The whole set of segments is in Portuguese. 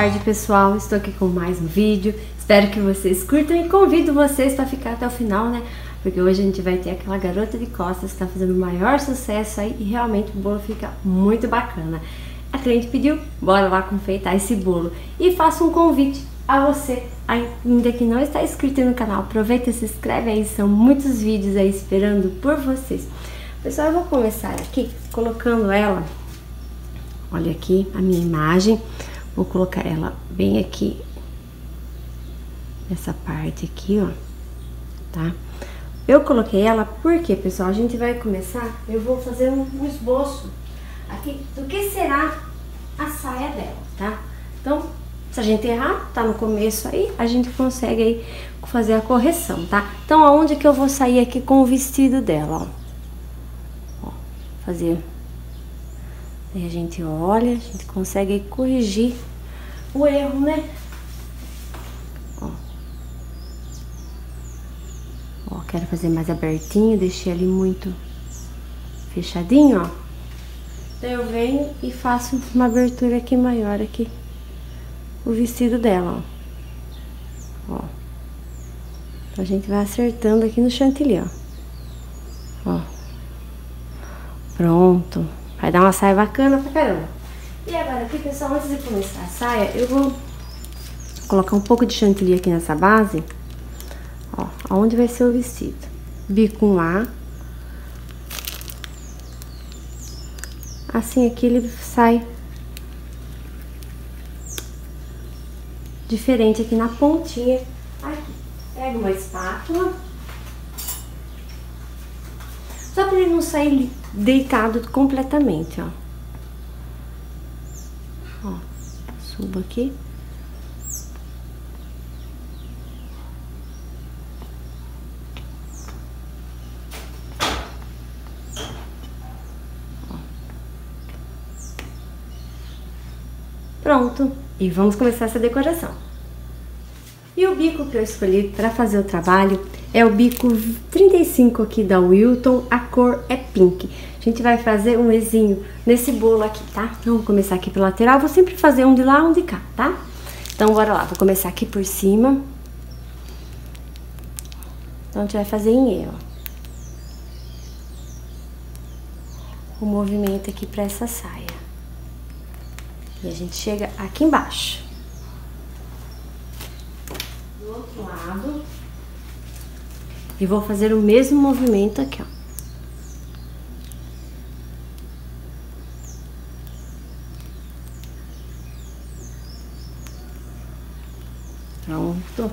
tarde, pessoal. Estou aqui com mais um vídeo. Espero que vocês curtam e convido vocês para ficar até o final, né? Porque hoje a gente vai ter aquela garota de costas que está fazendo o maior sucesso aí e realmente o bolo fica muito bacana. A cliente pediu, bora lá confeitar esse bolo. E faço um convite a você ainda que não está inscrito no canal. Aproveita e se inscreve aí, são muitos vídeos aí esperando por vocês. Pessoal, eu vou começar aqui colocando ela, olha aqui a minha imagem, vou colocar ela bem aqui, nessa parte aqui, ó, tá? Eu coloquei ela porque, pessoal, a gente vai começar, eu vou fazer um, um esboço aqui do que será a saia dela, tá? Então, se a gente errar, tá no começo aí, a gente consegue aí fazer a correção, tá? Então, aonde que eu vou sair aqui com o vestido dela, ó? fazer. Aí a gente olha, a gente consegue corrigir o erro, né? Ó. Ó, quero fazer mais abertinho, deixei ali muito fechadinho, ó. Então eu venho e faço uma abertura aqui maior aqui. O vestido dela, ó. Ó. Então a gente vai acertando aqui no chantilly, ó. Ó. Pronto. Vai dar uma saia bacana pra caramba. E agora aqui, pessoal, antes de começar a saia, eu vou colocar um pouco de chantilly aqui nessa base. Ó, aonde vai ser o vestido. Bico um A. Assim aqui ele sai diferente aqui na pontinha. Aqui. Pega uma espátula. Só para ele não sair deitado completamente, ó. Ó, subo aqui. Pronto, e vamos começar essa decoração. E o bico que eu escolhi para fazer o trabalho é o bico 35 aqui da Wilton, a cor é pink. A gente vai fazer um Ezinho nesse bolo aqui, tá? Então, vou começar aqui pelo lateral, vou sempre fazer um de lá, um de cá, tá? Então, bora lá, vou começar aqui por cima. Então, a gente vai fazer em E, ó. O movimento aqui pra essa saia. E a gente chega aqui embaixo. Do outro lado. E vou fazer o mesmo movimento aqui, ó. Pronto.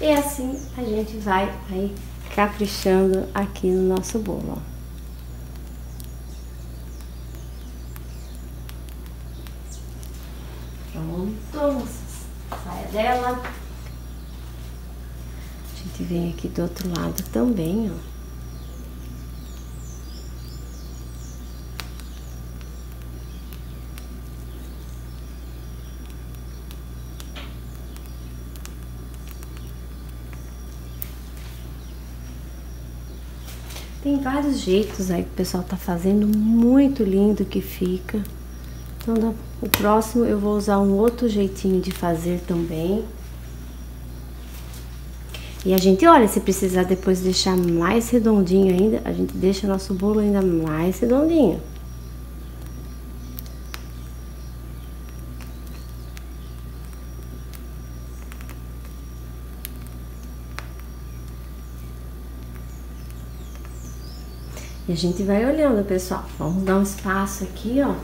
E assim a gente vai aí caprichando aqui no nosso bolo, ó. Pronto, saia dela. Gente vem aqui do outro lado também, ó. Tem vários jeitos aí que o pessoal tá fazendo, muito lindo que fica. Então, o próximo eu vou usar um outro jeitinho de fazer também. E a gente, olha, se precisar depois deixar mais redondinho ainda, a gente deixa nosso bolo ainda mais redondinho. E a gente vai olhando, pessoal. Vamos dar um espaço aqui, ó,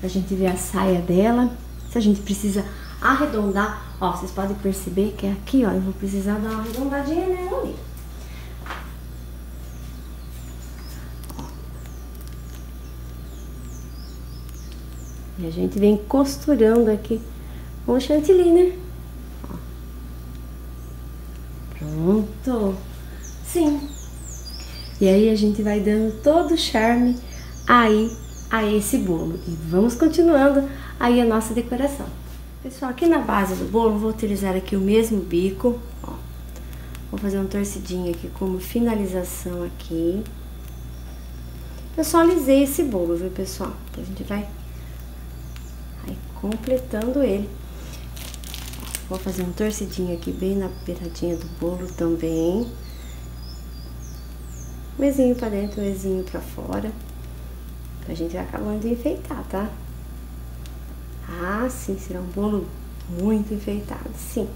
pra gente ver a saia dela. Se a gente precisa arredondar, ó, vocês podem perceber que é aqui, ó, eu vou precisar dar uma arredondadinha nela ali. E a gente vem costurando aqui com o chantilly, né? Ó. Pronto. Sim. E aí a gente vai dando todo o charme aí a esse bolo. E vamos continuando aí a nossa decoração. Pessoal, aqui na base do bolo, vou utilizar aqui o mesmo bico, ó. Vou fazer um torcidinho aqui como finalização aqui. Eu só alisei esse bolo, viu, pessoal? A gente vai aí completando ele. Vou fazer um torcidinho aqui bem na beiradinha do bolo também. Mesinho pra dentro, mesinho pra fora. A gente vai acabando de enfeitar, tá? Ah, sim, será um bolo muito enfeitado, sim.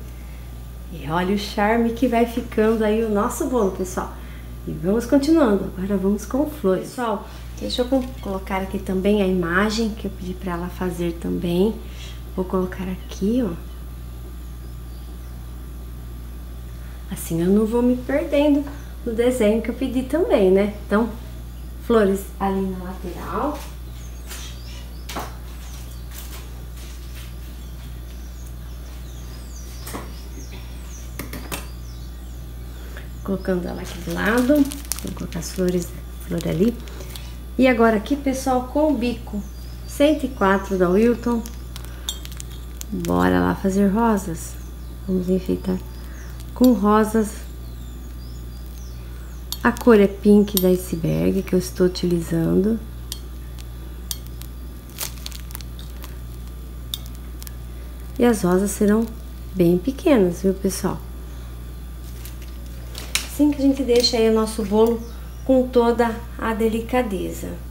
E olha o charme que vai ficando aí o nosso bolo, pessoal. E vamos continuando. Agora vamos com flores. Pessoal, deixa eu colocar aqui também a imagem que eu pedi para ela fazer também. Vou colocar aqui, ó. Assim eu não vou me perdendo no desenho que eu pedi também, né? Então, flores ali na lateral. Colocando ela aqui do lado. Vou colocar as flores, flor ali. E agora aqui, pessoal, com o bico 104 da Wilton. Bora lá fazer rosas. Vamos enfeitar com rosas. A cor é pink da iceberg que eu estou utilizando. E as rosas serão bem pequenas, viu, pessoal? Assim que a gente deixa aí o nosso bolo com toda a delicadeza.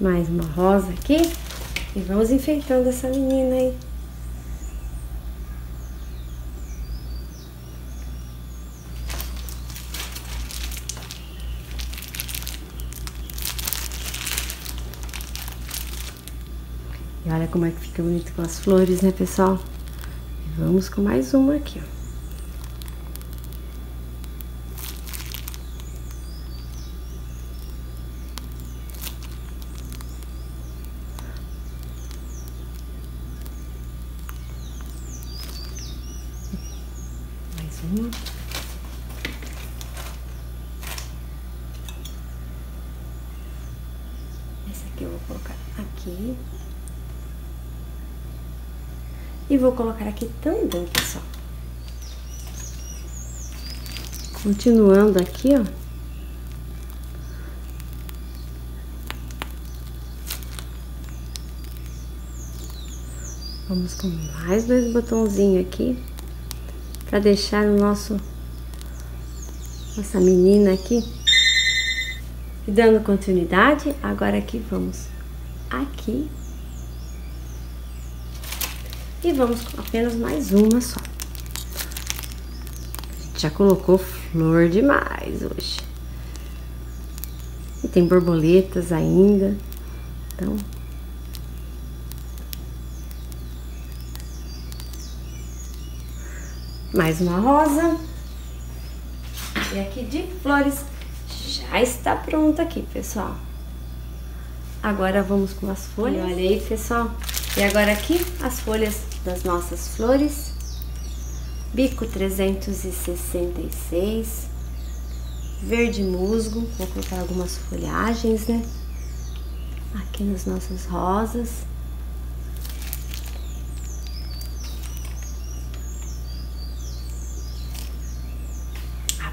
Mais uma rosa aqui. E vamos enfeitando essa menina aí. E olha como é que fica bonito com as flores, né, pessoal? Vamos com mais uma aqui, ó. Uma. Essa aqui eu vou colocar aqui. E vou colocar aqui também, pessoal. Continuando aqui, ó. Vamos com mais dois botãozinhos aqui para deixar o nosso nossa menina aqui e dando continuidade. Agora aqui vamos aqui. E vamos com apenas mais uma só. Já colocou flor demais hoje. E tem borboletas ainda. Então mais uma rosa. E aqui de flores já está pronta aqui, pessoal. Agora vamos com as folhas. Olha aí, pessoal. E agora aqui as folhas das nossas flores. Bico 366. Verde musgo. Vou colocar algumas folhagens, né? Aqui nas nossas rosas.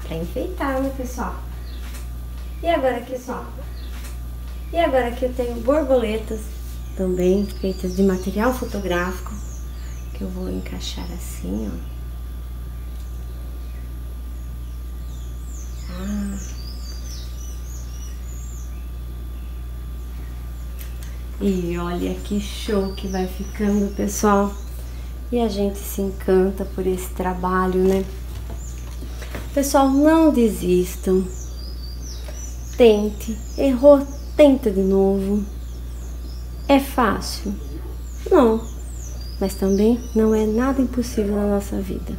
Para enfeitar, né, pessoal? E agora aqui, só. E agora aqui eu tenho borboletas também feitas de material fotográfico que eu vou encaixar assim, ó. Ah. E olha que show que vai ficando, pessoal. E a gente se encanta por esse trabalho, né? Pessoal, não desistam. Tente. Errou, tenta de novo. É fácil? Não. Mas também não é nada impossível na nossa vida.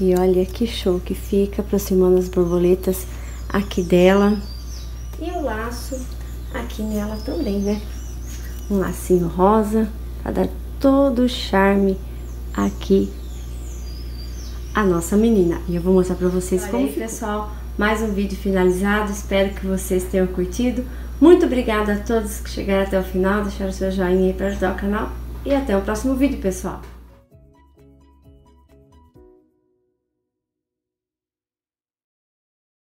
E olha que show que fica, aproximando as borboletas aqui dela. E o laço aqui nela também, né? um lacinho rosa para dar todo o charme aqui a nossa menina. E eu vou mostrar para vocês Olha como aí, pessoal, mais um vídeo finalizado. Espero que vocês tenham curtido. Muito obrigada a todos que chegaram até o final, deixaram seu joinha aí para ajudar o canal. E até o próximo vídeo, pessoal.